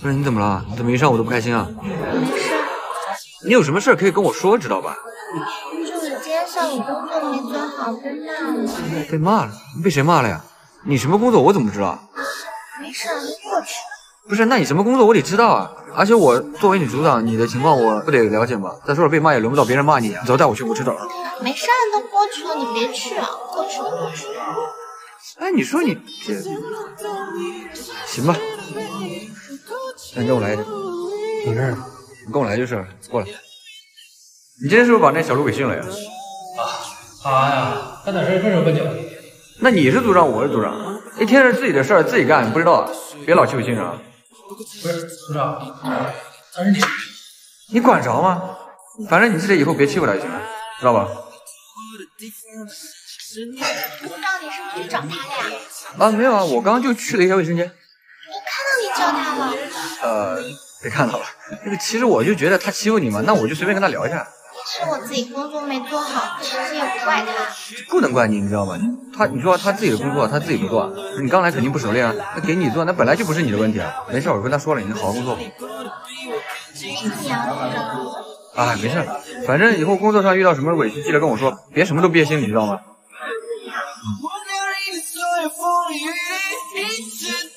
不是你怎么了？你怎么一上午都不开心啊？没事。你有什么事可以跟我说，知道吧？就是今天上午工作没做好，被骂了。被骂了？被谁骂了呀？你什么工作？我怎么知道？没事，过去。不是，那你什么工作我得知道啊！而且我作为你组长，你的情况我不得了解吗？再说了，被骂也轮不到别人骂你。走，带我去，我去找他。没事，都过去了，你别去啊，过去了，过去了。哎，你说你这……行吧，那你跟我来一点。没事，你跟我来就是了。过来。你今天是不是把那小鹿给训了呀？啊，他呀，干点事分手不久。那你是组长，我是组长，一天是自己的事儿自己干，不知道？别老欺负新人啊！不是组长，他是你，你管着吗？反正你记得以后别欺负他就行了，知道吧？找他了呀？啊，没有啊，我刚刚就去了一下卫生间。我看到你叫他了。呃，被看到了。那个，其实我就觉得他欺负你嘛，那我就随便跟他聊一下。是我自己工作没做好，其实也不怪他。不能怪你，你知道吗？他，你说他自己的工作他自己不做，你刚来肯定不熟练啊。那给你做，那本来就不是你的问题啊。没事，我跟他说了，你好好工作吧。啊，没事，反正以后工作上遇到什么委屈，记得跟我说，别什么都憋心里，知道吗？Yes, it's just